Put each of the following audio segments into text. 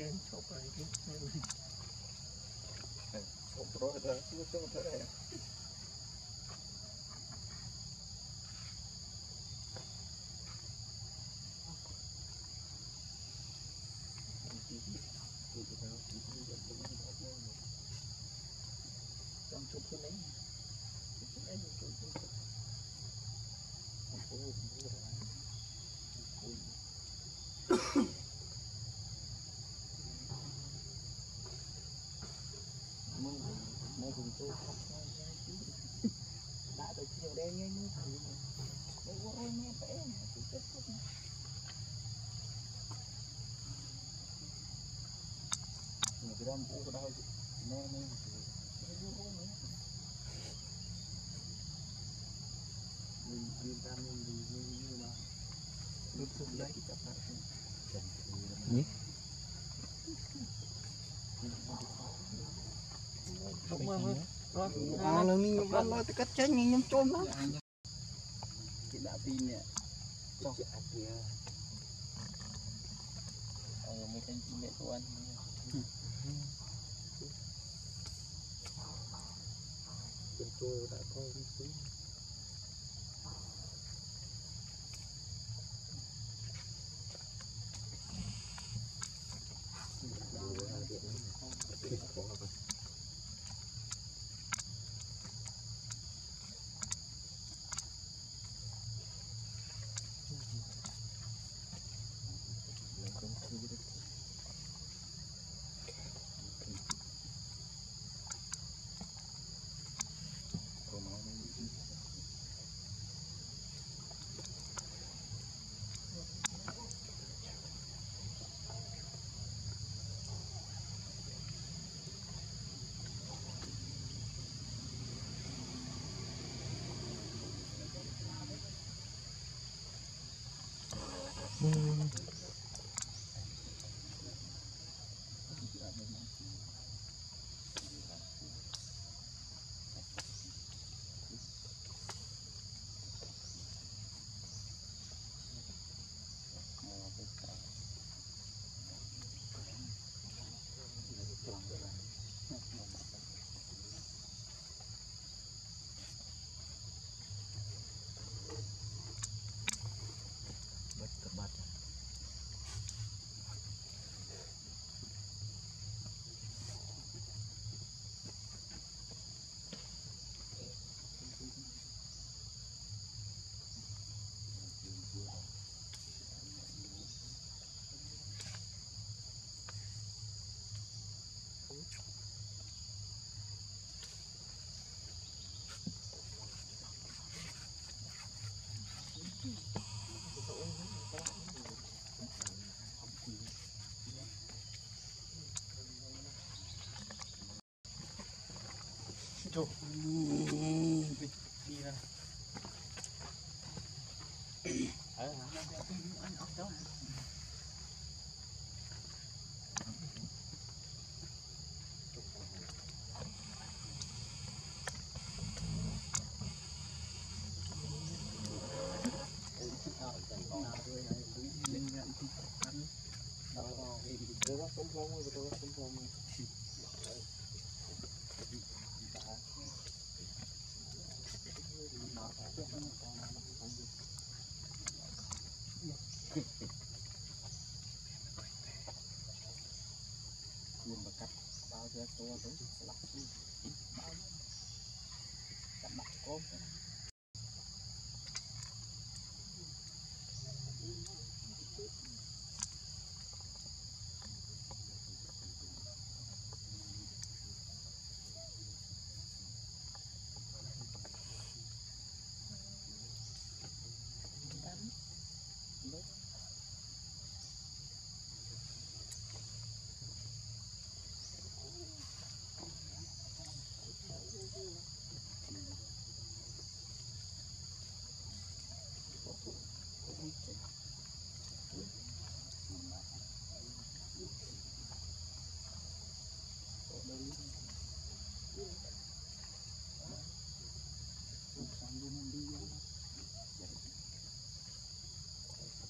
trên sổ rồi chứ sổ rồi đó nó trông thế này, chụp cái này, chụp cái này, chụp cái này người ta đang uống cái đau nè nè mình đi ra mình đi như như mà lúc xuống đấy chặt lại nhỉ không mà rồi. À này nhung ăn tới cách chết ngay nhung trôn đó. Chị đã pin nè. Cho chị ăn kìa. Ờ mấy cái chị mẹ của anh Chúng tôi đã có Ờ, ở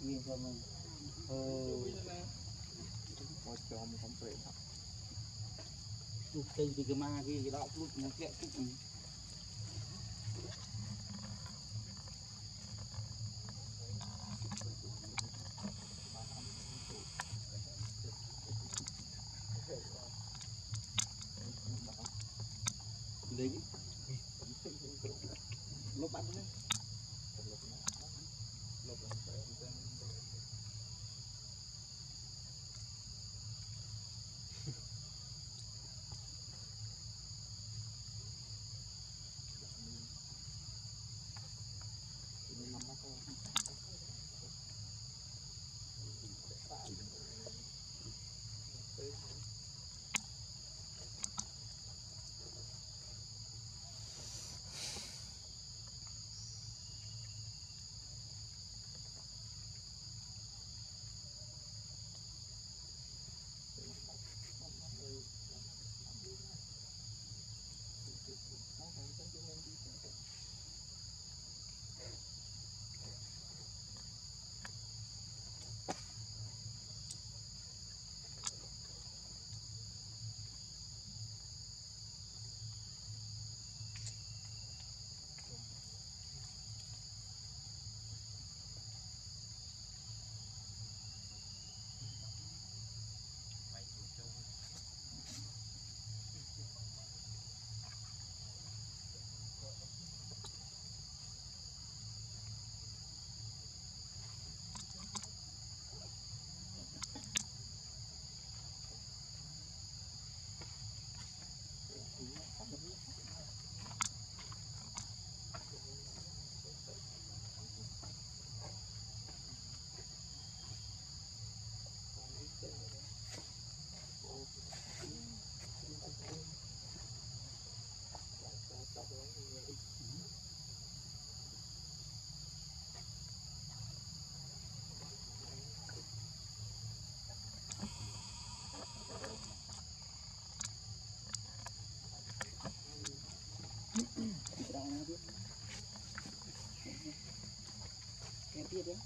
mình viên cho mình ờ có cho mình không phải lúc từ từ cái ma kia cái đó lúc nó kẹt chút đấy lúc bắt đấy yedi.